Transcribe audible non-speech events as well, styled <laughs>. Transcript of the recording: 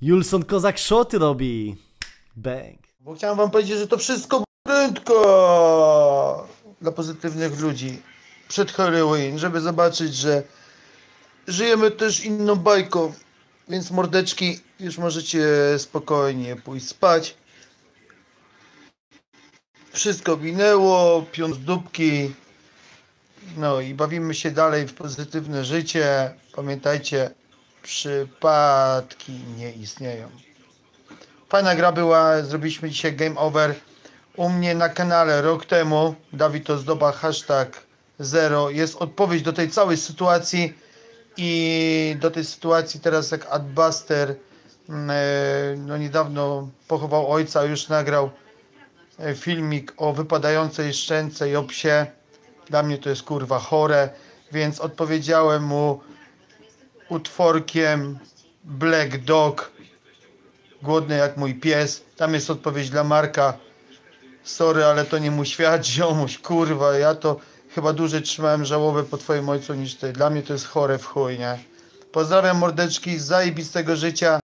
Julson Kozak szoty robi. Bang. Bo chciałem wam powiedzieć, że to wszystko prędko dla pozytywnych ludzi przed Halloween, żeby zobaczyć, że żyjemy też inną bajką. Więc mordeczki, już możecie spokojnie pójść spać. Wszystko minęło, piąt z dupki. No i bawimy się dalej w pozytywne życie. Pamiętajcie, przypadki nie istnieją. Fajna gra była, zrobiliśmy dzisiaj game over. U mnie na kanale rok temu, Dawid Ozdoba, hashtag zero, jest odpowiedź do tej całej sytuacji i do tej sytuacji teraz jak Adbuster mm, e, no niedawno pochował ojca, już nagrał e, filmik o wypadającej szczęce i o psie. Dla mnie to jest kurwa chore, więc odpowiedziałem mu utworkiem Black Dog głodny jak mój pies. Tam jest odpowiedź dla Marka. Sorry, ale to nie mój świat, <laughs> ziomuś, kurwa, ja to chyba dłużej trzymałem żałobę po twoim ojcu niż ty. Dla mnie to jest chore w chuj, nie? Pozdrawiam mordeczki z zajebistego życia.